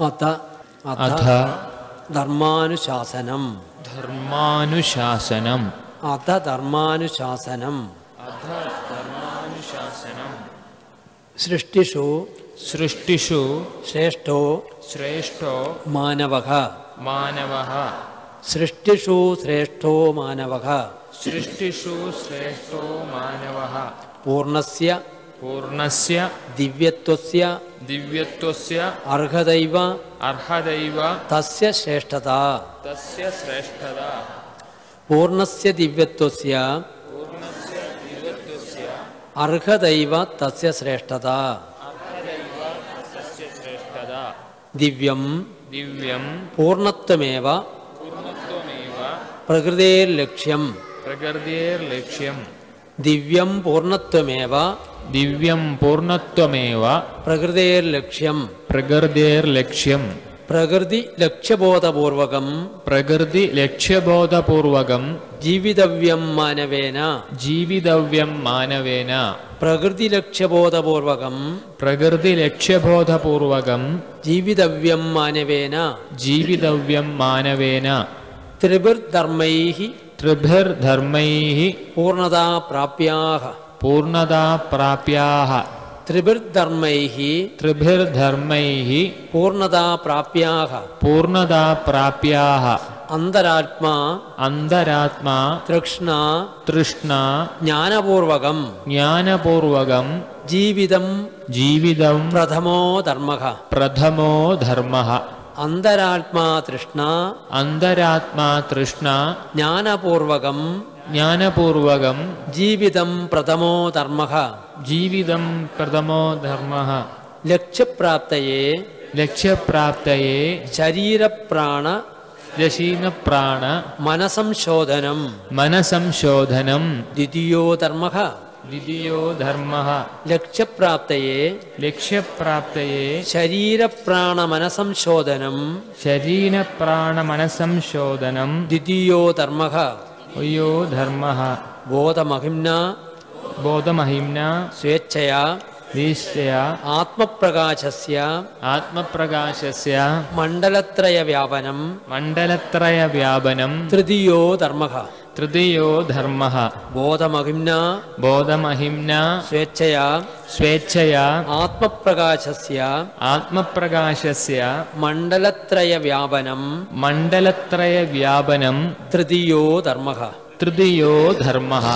अथ अथ धर्मानुशासनम्। धर्मानुशासनम्। अथ धर्मानुशासनम्। अथ धर्मानुशासनम्। सृष्टिषु सृष्टिषु श्रेष्ठो श्रेष्ठो मानवः। मानवः। सृष्टिषु श्रेष्ठो मानवः। सृष्टिषु श्रेष्ठो मानवः। पूर्णस्य पूर्णस्य दिव्यत्वस्य दिव्यत्वस्य अर्हदैव अर्हदैव तस्य श्रेष्ठता तस्य श्रेष्ठता पूर्णस्य दिव्यत्वस्य अर्हदैव तस्य श्रेष्ठता तस्य श्रेष्ठता दिव्यं दिव्यं पूर्णत्वमेव पूर्णत्वमेव प्रकृतेर्लक्ष्यं ദിവ്യം പൂർണത്വമേവ ദിവ്യം പൂർണത്വമേവ പ്രകൃതിയർ ലക്ഷ്യം പ്രകൃതിയർ ലക്ഷ്യം പ്രകൃതി ലക്ഷ്യബോധപൂർവകം പ്രകൃതി ലക്ഷ്യബോധപൂർവകം ജീവിതവ്യം മാനവേന ജീവിതവ്യം മാനവേന പ്രകൃതി ലക്ഷ്യബോധപൂർവകം പ്രകൃതി ലക്ഷ്യബോധപൂർവകം ജീവിതവ്യം മാനവേന ജീവിതവ്യം മാനവേന ത്രിഭിർധർമ്മൈ त्रिभिर्धर्मैः पूर्णता प्राप्याः। पूर्णता प्राप्याः। त्रिभिर्धर्मैः त्रिभिर्धर्मैः पूर्णता प्राप्याः। पूर्णता प्राप्याः। अन्तरात्मा अन्तरात्मा तृष्णा तृष्णा ज्ञानपूर्वकं ज्ञानपूर्वकं जीवितं जीवितं प्रथमो धर्मः। प्रथमो धर्मः अन्तरात्मा तृष्णा अन्तरात्मा तृष्णा ज्ञानपूर्वकं ज्ञानपूर्वकं जीवितं प्रथमो धर्मः जीवितं प्रथमो धर्मः लक्ष्यप्राप्तये लक्ष्यप्राप्तये शरीरप्राण रशीनप्राण मनसंशोधनं मनसंशोधनं द्वितीयो धर्मः द्वितीयो धर्मः। लक्ष्यप्राप्तये लक्ष्यप्राप्तये शरीरप्राणमनसंशोधनं शरीरप्राणमनसंशोधनं द्वितीयो धर्मः अयो धर्मः बोधमहिम्ना बोधमहिम्ना स्वेच्छया निश्चया आत्मप्रकाशस्य आत्मप्रकाशस्य मण्डलत्रयव्यापनं मण्डलत्रयव्यापनं तृतीयो धर्मः तृतीयो धर्मः। बोधमहिम्ना बोधमहिम्ना स्वेच्छया स्वेच्छया आत्मप्रकाशस्य आत्मप्रकाशस्य मण्डलत्रयव्यापनं मण्डलत्रयव्यापनं तृतीयो धर्मः। तृतीयो धर्मः